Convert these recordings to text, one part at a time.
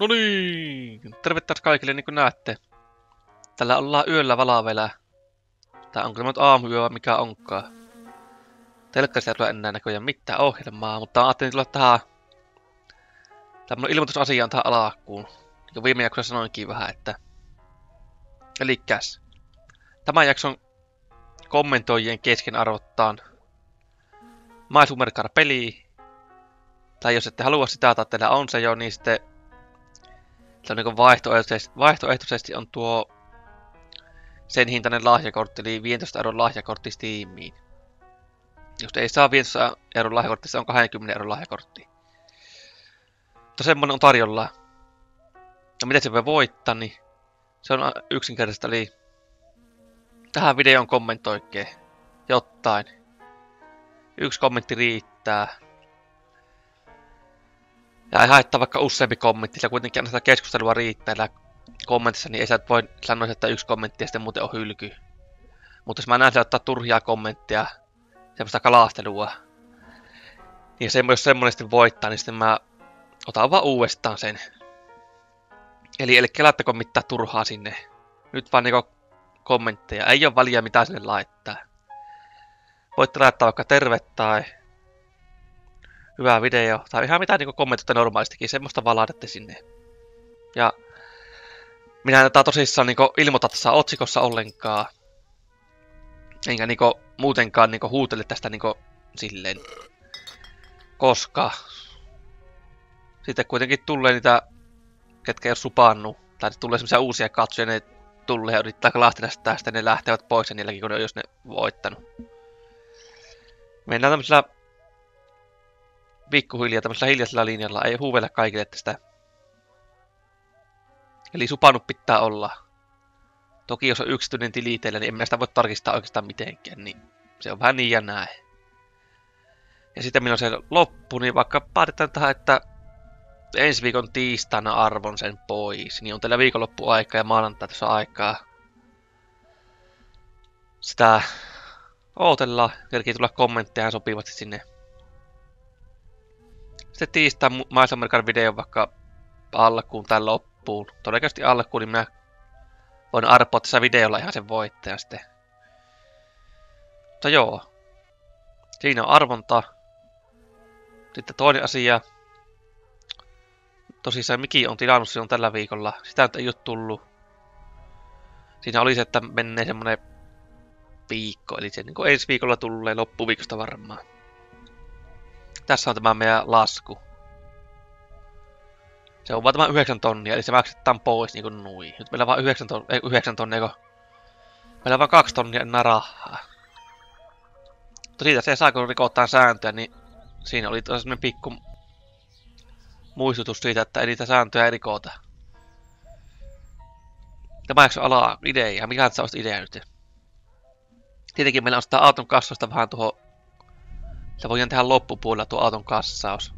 No niin, terve taas kaikille niin kuin näette. Tällä ollaan yöllä valavelää. Tää onko tämä nyt aamuyö vai mikä onkaan. Telkkarissa ei tule enää näköjään mitään ohjelmaa, mutta ajattelin tulla tähän... Tämmönen ilmoitusasia on tähän alakkuun. Kuin viime jaksossa sanoinkin vähän, että... Elikkäs. Tämän jakson kommentoijien kesken arvottaan Supercar peli. Tai jos ette halua sitä, tai teillä on se jo, niin sitten se on niin vaihtoehtoisesti, vaihtoehtoisesti on tuo sen hintainen lahjakortti, eli 15 euron lahjakortti Steamiin. Jos ei saa 15 euron lahjakortti, se on 20 euron lahjakortti. Mutta semmonen on tarjolla. Ja miten se voi voittaa, niin se on yksinkertaista, eli tähän videon kommentoikkeen jotain. Yksi kommentti riittää. Ja ei haittaa vaikka useampi kommentti, sillä kuitenkin aina sitä keskustelua riittää kommentissa, niin ei sä voi sanoa, että yksi kommentti ja sitten muuten on hylky. Mutta jos mä näen ottaa turhia kommentteja, semmoista kalastelua, niin se, jos semmoinen sitten voittaa, niin sitten mä otan vaan uudestaan sen. Eli, eli laittako mitään turhaa sinne. Nyt vaan niinku kommentteja. Ei ole väliä mitä sinne laittaa. Voitte laittaa vaikka terve tai hyvä video, tai ihan mitä niin kommentoitte normaalistikin, semmoista vaan sinne. Ja minä en tätä tosissaan niin ilmoita tässä otsikossa ollenkaan. Enkä niin muutenkaan niin huutele tästä niin silleen. Koska sitten kuitenkin tulee niitä, ketkä ei ole supannut, tai tulee semmoisia uusia katsoja, ne tulee ja yrittää kalastella sitä, sitten ne lähtevät pois ja niilläkin, kun ne, jos ne voittanut. Mennään tämmöisellä pikkuhiljaa tämmöisellä hiljaisella linjalla. Ei huuvella kaikille tästä. Eli supannut pitää olla. Toki jos on yksityinen tili teillä, niin en mä sitä voi tarkistaa oikeastaan mitenkään. Niin se on vähän niin ja näin. Ja sitten milloin se loppu, niin vaikka päätetään tähän, että ensi viikon tiistaina arvon sen pois, niin on teillä viikonloppuaika ja maanantai tässä aikaa sitä ootellaan. Kerkii tulla kommentteja sopivasti sinne sitten tiistain Miles American video vaikka alkuun tai loppuun. Todennäköisesti alkuun, niin minä voin arpoa tässä videolla ihan sen voittajan sitten. Mutta joo. Siinä on arvonta. Sitten toinen asia. Tosissaan Miki on tilannut silloin tällä viikolla. Sitä ei ole tullut. Siinä oli se, että menee semmonen viikko. Eli se niin ensi viikolla tulee loppuviikosta varmaan. Tässä on tämä meidän lasku. Se on vaan tämä 9 tonnia, eli se maksetaan pois niinku nui. Nyt meillä on vaan 9, ton, ei, 9 tonnia, kun meillä on vaan 2 tonnia enää rahaa. Mutta siitä se saa, kun rikotaan sääntöjä, niin siinä oli sellainen pikku muistutus siitä, että ei niitä sääntöjä ei rikota. Tämä jakso alaa idea. Mikä sä olisit idea nyt? Tietenkin meillä on sitä auton kassosta vähän tuohon se voidaan tehdä loppupuolella tuo auton kassaus.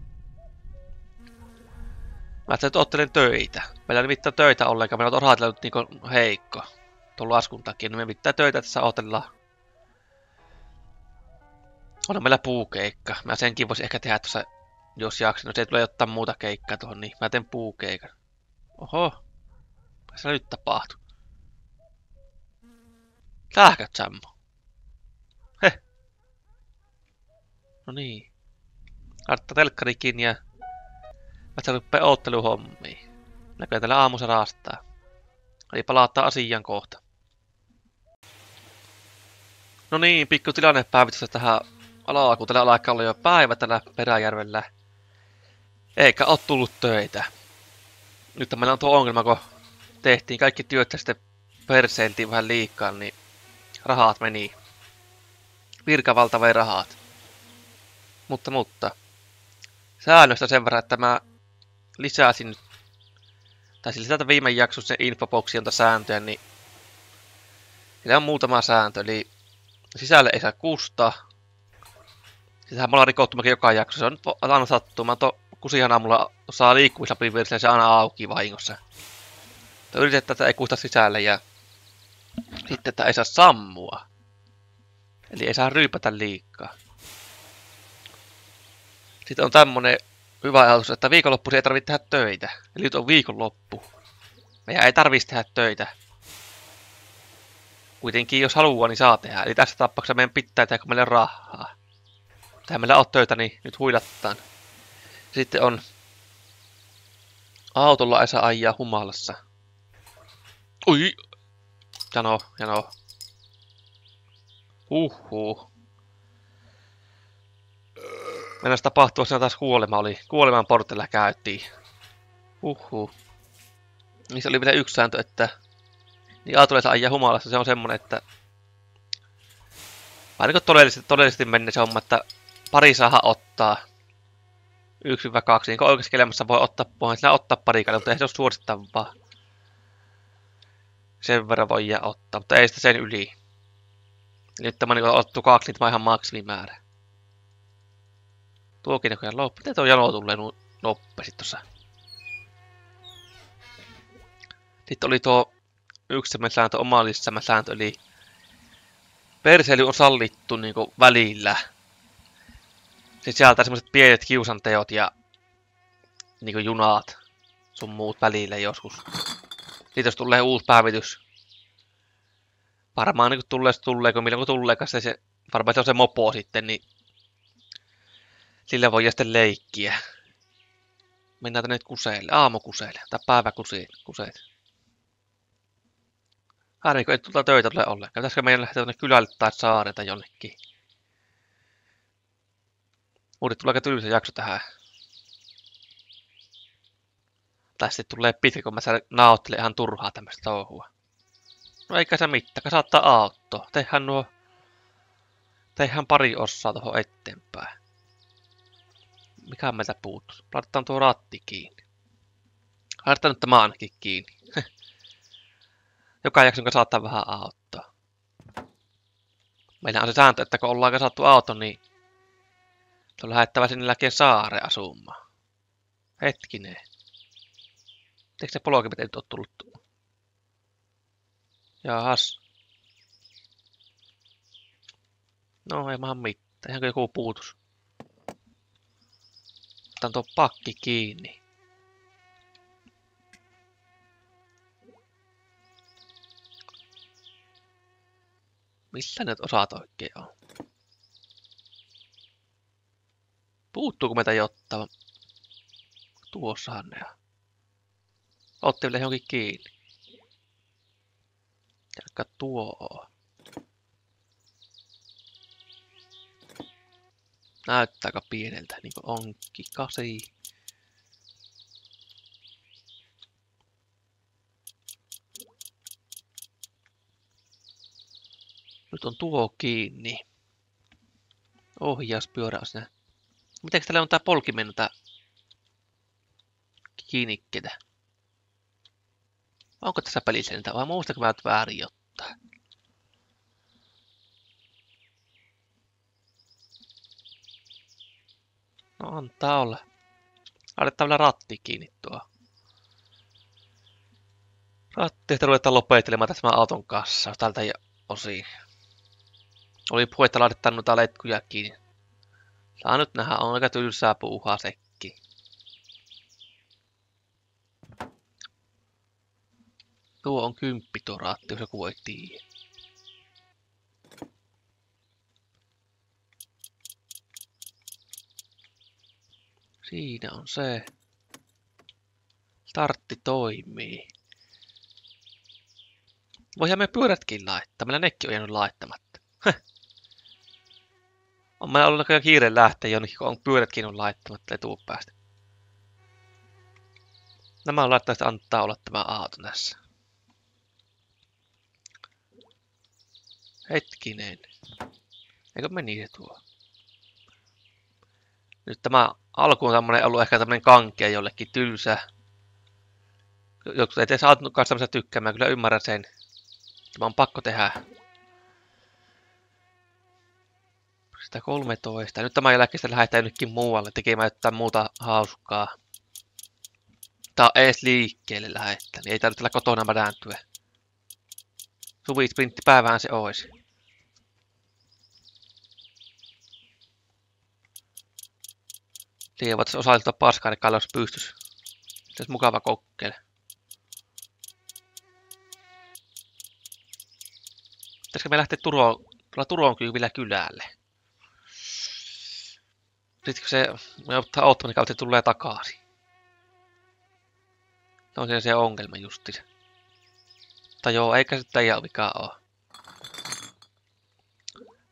Mä nyt ottelen töitä. Meillä ei mitään töitä ollenkaan. Meillä on rahalla nyt niinku heikko. Tuon laskun takia. Niin me mitään töitä tässä otellaan. On meillä puukeikka. Mä senkin voisin ehkä tehdä tuossa, jos jaksin. No se ei tule ottaa muuta keikkaa tuohon, niin mä teen puukeikan. Oho. Se nyt tapahtuu? Sähköt sammo. No niin. Laittaa telkkari kiinni ja mä se ruppee ootteluhommiin. Näköjään täällä aamussa raastaa. Eli palauttaa asian kohta. No niin, pikku tilannepäivitys tähän alaa, kun tällä alkaa olla jo päivä tällä Peräjärvellä. Eikä oo tullut töitä. Nyt meillä on tuo ongelma, kun tehtiin kaikki työt ja sitten perseentiin vähän liikaa, niin rahat meni. Virkavalta vei rahat. Mutta, mutta. Säännöstä sen verran, että mä lisäsin, tai siis lisätä viime jaksossa sen infoboxin sääntöjä, niin siinä on muutama sääntö, eli sisälle ei saa kustaa. Sitähän mulla on rikottu joka jakso, se on nyt aina sattumaan, to kusihan aamulla saa liikkumisapivirsiä, se aina auki vahingossa. Yritetään, että ei kusta sisälle ja sitten, että ei saa sammua. Eli ei saa ryypätä liikaa. Sitten on tämmönen hyvä ajatus, että viikonloppuisin ei tarvitse tehdä töitä. Eli nyt on viikonloppu. Meidän ei tarvitsisi tehdä töitä. Kuitenkin jos haluaa, niin saa tehdä. Eli tässä tapauksessa meidän pitää tehdä, kun meillä on rahaa. Tähän meillä on töitä, niin nyt huilattaan. Sitten on autolla ei saa ajaa humalassa. Ui! Jano, jano. Uhuh. Mennäs tapahtua, siinä taas kuolema oli. Kuoleman portilla käytiin. Uhuh. Niissä oli vielä yksi sääntö, että niin A tulee ajaa humalassa, se on semmonen, että Vai niin todellisesti, todellisesti mennä se homma, että pari saa ottaa. Yksi vai kaksi, niin oikeassa elämässä voi ottaa, voihan sinä ottaa pari mutta ei se ole suosittavaa. Sen verran voi jää ottaa, mutta ei sitä sen yli. Nyt tämä niin ottu kaksi, niin tämä on ihan maksimimäärä. Tuokin näköjään loppu. Miten tuo jano tulee nopeasti tossa? Sitten oli tuo yksi semmoinen sääntö, oma lisäämä sääntö, eli perseily on sallittu niinku välillä. Sitten sieltä semmoiset pienet kiusanteot ja niinku junat sun muut välillä joskus. Sitten jos tulee uusi päivitys, varmaan niinku tulee, tulee, kun milloin kun tulee, se, se, varmaan se on se mopo sitten, niin sillä voi sitten leikkiä. Mennään tänne kuseille, aamukuseille, tai päiväkuseille. Kuseille. Harmi, kun ei tuota töitä tule ollenkaan. Pitäisikö meidän lähteä tuonne kylälle tai saarelta jonnekin? Muuten tulee aika tylsä jakso tähän. Tai sitten tulee pitkä, kun mä naottelen ihan turhaa tämmöistä touhua. No eikä se mitään, saattaa autto. Tehän nuo... Tehän pari osaa tuohon eteenpäin. Mikä meiltä puuttuu? Laitetaan tuo ratti kiinni. Laitetaan nyt tämä ainakin kiinni. joka jakson saattaa vähän auttaa. Meillä on se sääntö, että kun ollaan kasattu auto, niin se on lähettävä sinne läkeen saare asumaan. Hetkinen. Eikö se polkipite nyt ole tullut? Jaahas. No ei mahan mitään. Ihan joku puutus. Otan tuo pakki kiinni. Missä ne osat oikein on? Puuttuuko meitä jotta? Tuossahan ne on. Otti vielä johonkin kiinni. Jatka tuo. Näyttääkö pieneltä, niin kuin onkin. Kasi. Nyt on tuo kiinni. Ohjauspyörä on siinä. Miten täällä on tää polkimen tää kiinnikkeitä? Onko tässä pelissä niitä vai muistako mä väärin ottaa? No antaa olla. Laitetaan vielä ratti kiinni tuo. Ratti, että ruvetaan lopettelemaan tässä auton kanssa tältä osin. Oli puhetta laittaa noita letkuja kiinni. Saa nyt nähdä, on aika tylsää puuhaa sekki. Tuo on kymppi tuo raatti, jos joku ei tiedä. Siinä on se. Startti toimii. Voihan me pyörätkin laittaa. Meillä nekki on jäänyt laittamatta. On meillä ollut kyllä kiire lähteä jonnekin, kun on pyörätkin on laittamatta etupäästä. Nämä on laittaa antaa olla tämä auto tässä. Hetkinen. Eikö meni se tuo? Nyt tämä alkuun tämmönen ollut ehkä tämmönen kankea jollekin tylsä. Jotkut ei saanut kanssa tämmöistä tykkäämään, kyllä ymmärrän sen. Tämä on pakko tehdä. Sitä 13. Nyt tämän jälkeen lähdetään nytkin muualle tekemään jotain muuta hauskaa. Tää on ees liikkeelle lähettää, niin ei tarvitse olla kotona mädäntyä. Suvisprintti päivään se ois. Liian voitaisiin osallistua paskaan, niin olisi pystys. Se olisi mukava kokeile. Pitäisikö me lähteä Turoon, tulla Turon kyyvillä kylälle? Sitten se me ottaa auttamaan, kautta tulee takaisin. No on se ongelma justiinsa. Tai joo, eikä se teidän mikä oo.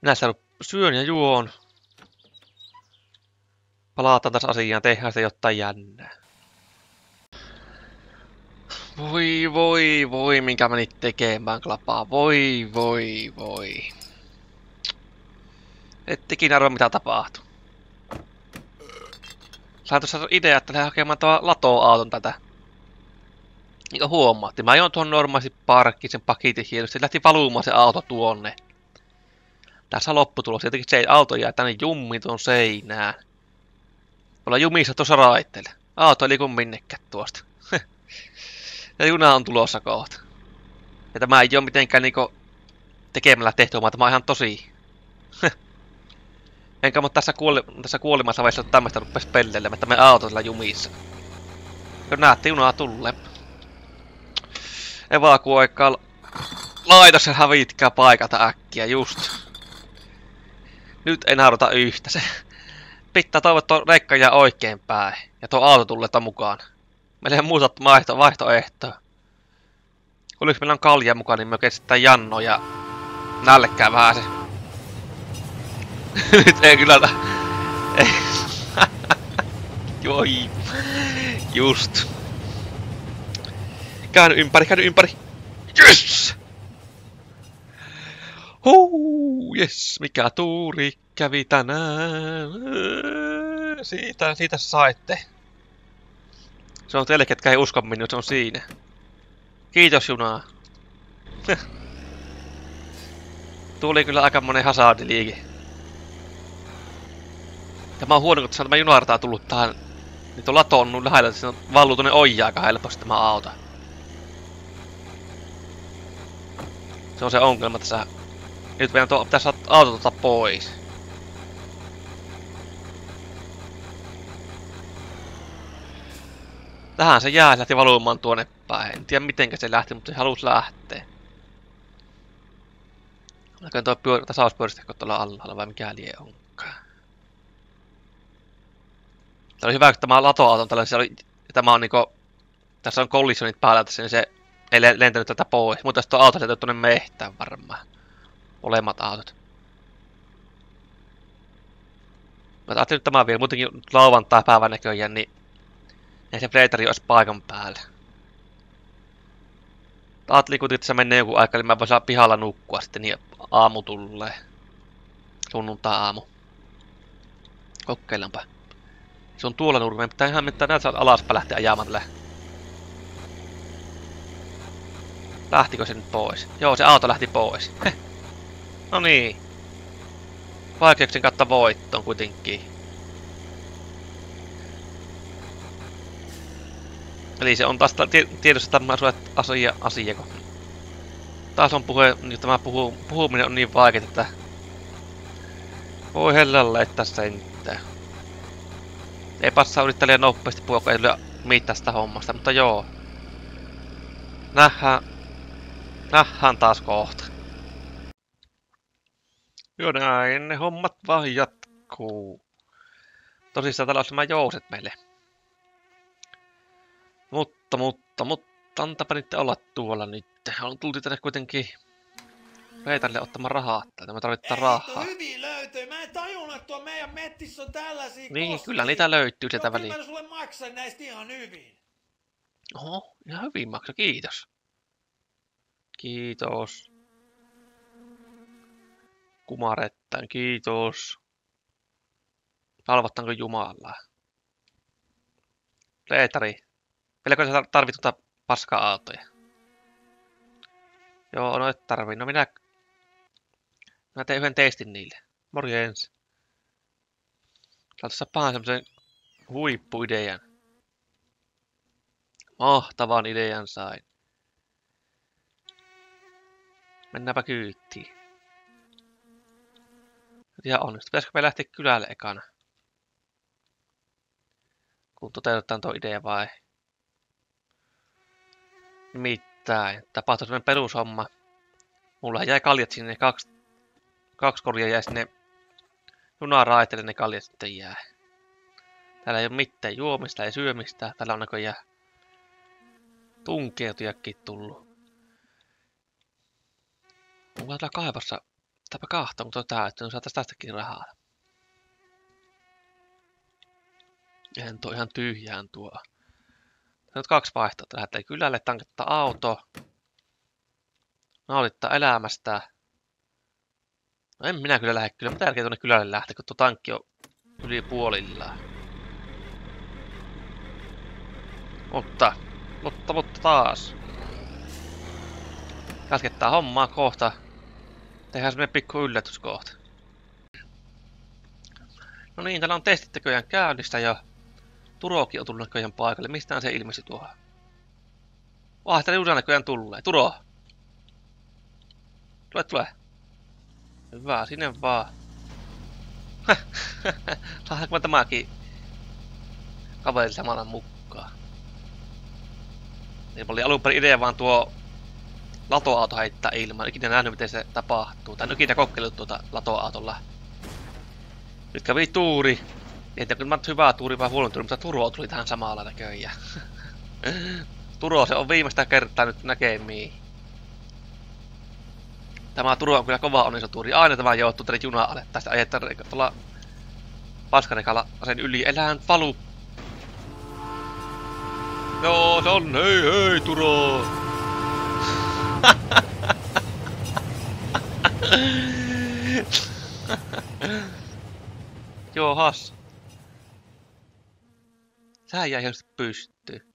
Minä syön ja juon. Palataan taas asiaan, tehdään sitä jotain jännää. Voi voi voi, minkä meni tekemään klapaa. Voi voi voi. Ettikin arvoa mitä tapahtuu. Sain tuossa idea, että lähden hakemaan tuo lato-auton tätä. Niin kuin huomaatti. Mä ajoin tuon normaalisti parkkiin sen pakitin hienosti. Lähti valumaan se auto tuonne. Tässä lopputulos. Jotenkin se auto jää tänne jummiin tuon seinään. Olla jumissa tuossa raitteelle. Auto ei kun minnekään tuosta. ja juna on tulossa kohta. Ja tämä ei ole mitenkään niinku tekemällä tehty, vaan tämä on ihan tosi. Enkä mutta tässä, kuoli, tässä kuolimassa vaiheessa tämmöistä rupesi pellelemään, että me auto sillä jumissa. Kun näette junaa tulee. Evakuoikaa laita se hävitkää paikata äkkiä just. Nyt ei naurata yhtä se. Pitää toivottaa rekka ja oikein päin. Ja tuo auto tulleta mukaan. Meillä ei muuta vaihto, vaihtoehtoa. Oliko meillä on kalja mukaan, niin me kestää Janno ja nällekkää vähän se. Nyt ei kyllä... Ei. Joi. Just. Käänny ympäri, käänny ympäri. Yes! Huu, yes, mikä tuuri kävi tänään. Siitä, siitä saitte. Se on teille, ketkä ei usko minua, se on siinä. Kiitos junaa. Tuli kyllä aika monen hasardiliike. Tämä on huono, kun tämä junartaa tullut tähän. Niin tuo lato on lähellä, että se on valuu tuonne ojaa aika helposti tämä auto. Se on se ongelma tässä. Nyt meidän tuo, pitäisi auto ottaa pois. Tähän se jää, lähti valumaan tuonne päin. En tiedä mitenkä se lähti, mutta se halusi lähteä. Näköjään tuo pyör, tasauspyöristehko tuolla alla vai mikä lie onkaan. Tämä oli hyvä, että tämä latoauton tällainen, oli, tämä on niinku, tässä on collisionit päällä tässä, niin se ei lentänyt tätä pois. Mutta tuo auto lentänyt tuonne mehtään varmaan. Molemmat autot. Mä ajattelin, että tämä on vielä muutenkin lauantai päivän näköjään, niin ei se Predatori olisi paikan päällä. Ajattelin kuitenkin, menee joku aika, niin mä voisin pihalla nukkua sitten, niin aamu tulee. Sunnuntai-aamu. Kokeillaanpa. Se on tuolla nurmeen, pitää ihan mitään näitä alaspäin lähteä ajamaan tällä. Lähtikö se nyt pois? Joo, se auto lähti pois. no niin. Vaikeuksin kautta voittoon kuitenkin. Eli se on taas tiedossa tämä asia, asia kun taas on puhe, niin tämä puhu, puhuminen on niin vaikeaa, että voi hellalle, että sentään. Ei passaa yrittää liian nopeasti puhua, kun ei tule mitään sitä hommasta, mutta joo. Nähdään, nähdään taas kohta. Joo näin, ne hommat vaan jatkuu. Tosissaan täällä olisi nämä jouset meille. Mutta, mutta, mutta, antapa nyt olla tuolla nyt. On tultu tänne kuitenkin Peetarille ottamaan rahaa. Täältä me tarvitaan rahaa. Hyvin löytyy. Mä en tajunnut, että tuo meidän mettissä on tällaisia Niin, kyllä niitä löytyy sieltä väliin. Kyllä mä sulle maksan näistä ihan hyvin. Oho, ihan hyvin maksa, kiitos. Kiitos. Kumarettain, kiitos. Palvottaanko Jumalaa? Leetari, Vieläkö sä tarvit tuota paska-autoja? Joo, no et tarvii. No minä... Mä teen yhden testin niille. Morjens. Saat pahan semmosen huippuidean. Mahtavan idean sain. Mennäänpä kyyttiin. Ihan onnistu. Pitäisikö me lähteä kylälle ekana? kun toteutetaan tuo idea vai? Nimittäin, tapahtui sellainen perushomma. Mulla jäi kaljat sinne, kaksi, kaksi koria jäi sinne junaraiteille, ne kaljat sitten jää. Täällä ei ole mitään juomista, ei syömistä. Täällä on näköjään tunkeutujakin tullut. Mulla on täällä kaivassa, täpä kahta, mutta tää, että saataisiin tästäkin rahaa. Eihän tuo ihan tyhjään tuo. Täällä on kaksi vaihtoehtoa. Lähtee kylälle, tankittaa auto. Nautittaa elämästä. No en minä kyllä lähde kyllä. Mitä tärkeää tuonne kylälle lähteä, kun tuo tankki on yli puolillaan. Mutta, mutta, mutta taas. Jatkettaa hommaa kohta. Tehdään semmonen pikku yllätys kohta. No niin, täällä on testit näköjään käynnissä ja Turokin on tullut näköjään paikalle. Mistään se ilmesi tuohon? Ah, täällä Jusa näköjään tulee. Turo! Tule, tule. Hyvä, sinne vaan. Saadaanko mä tämäkin kaveri samalla mukaan? Niin oli alun perin idea vaan tuo latoauto heittää ilman. Ikinä nähnyt miten se tapahtuu. Tai ikinä kokeillut tuota latoautolla. Nyt kävi tuuri. En tiedä, mä hyvää tuuri vai huono tuuri, mutta Turo tuli tähän samalla näköjään. Turo se on viimeistä kertaa nyt näkemiin. Tämä Turo on kyllä kova onnisoturi. Aina tämä joutuu tänne junaalle. Tästä ajettaa tuolla paskarekalla sen yli. Elään valu. Joo, se on. Hei, hei, Turo. Joo, has. Sä jäi hienosti pystyy.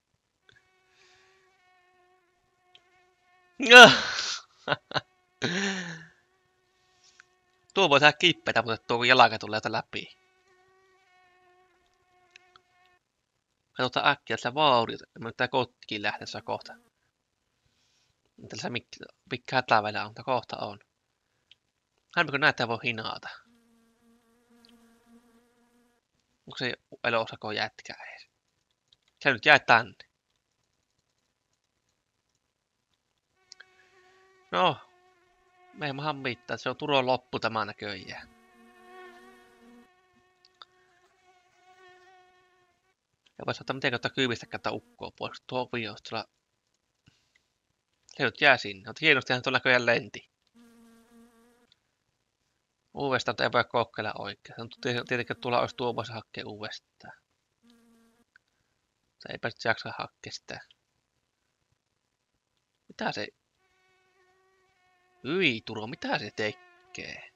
tuo voi tehdä kippeitä, mutta tuo jalka tulee läpi. Katsotaan äkkiä, että sä vauriot. Mä nyt tää kottikin lähteessä kohta. Tällä mik, mikä hätä vielä on, mutta kohta on. Harmiko näitä voi hinaata? Onko se elosako jätkä edes? Se nyt jää tänne. No, me ei maha mitään. Se on Turon loppu tämä näköjään. Ja voisi ottaa miten ottaa kyybistä kättä ukkoa pois. Tuo viosta se nyt jää sinne. Mutta hienostihan tuolla näköjään lenti. Uudestaan ei voi kokeilla oikein. On tietenkin, tuolla olisi tuomassa hakkeen uudestaan. Se eipä nyt jaksa hakkea sitä. Mitä se... Hyi Turo, mitä se tekee?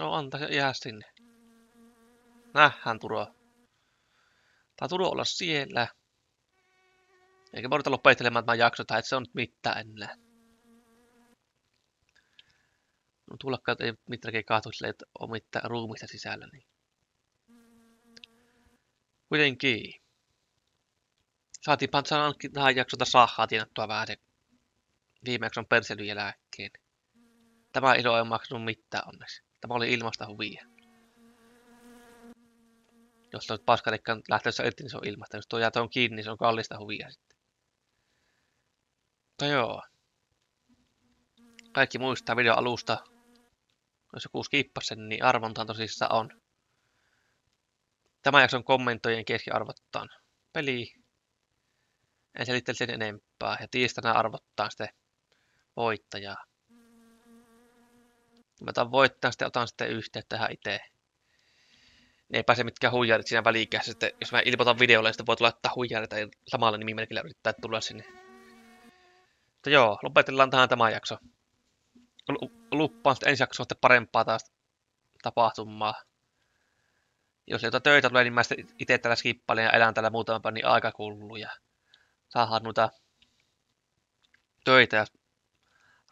No anta se jää sinne. Nähdään Turo. Tää tulee olla siellä. Eikä voida lopettelemaan että mä jaksotaan, että se on nyt mitään enää. No tullakaan ei mitään kaatu sille, että on mitään ruumista sisällä, niin. Kuitenkin. Saatiin pantsaan tähän jaksota sahaa tienattua vähän se viimeksi on perselyn jälkeen. Tämä ilo ei maksanut mitään onneksi. Tämä oli ilmasta huvia jos olet paskarekkaan lähtössä irti, niin se on ilmasta. Jos tuo jää tuon kiinni, niin se on kallista huvia sitten. Mutta joo. Kaikki muistaa video alusta. Jos joku skippasi sen, niin arvontaan tosissaan on. Tämän jakson kommentojen keskiarvottaan peli. En selittele sen enempää. Ja tiistaina arvottaa sitten voittajaa. Mä otan voittajan, sitten otan sitten yhteyttä tähän itse ne ei pääse mitkään huijarit siinä välikässä. Sitten, jos mä ilmoitan videolle, niin sitten voit laittaa huijarit tai samalla nimimerkillä yrittää tulla sinne. Mutta joo, lopetellaan tähän tämä jakso. Luppaan sitten ensi jaksoa parempaa taas tapahtumaa. Jos jotain töitä tulee, niin mä sitten itse täällä skippailen ja elän täällä muutaman päivän, niin aika kuluu. Ja saadaan noita töitä ja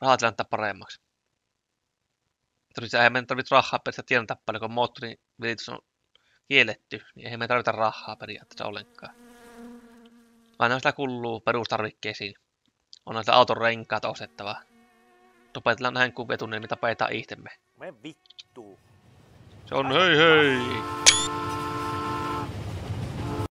rahat lähtää paremmaksi. Tosiaan ei meidän tarvitse rahaa periaatteessa tienata paljon, kun moottorin vilitys on kielletty, niin eihän me tarvita rahaa periaatteessa ollenkaan. Aina sitä kuuluu perustarvikkeisiin. On näitä auton renkaat. Tupetellaan näin kuvetunneen mitä niin me. Me vittuu. Se on hei hei!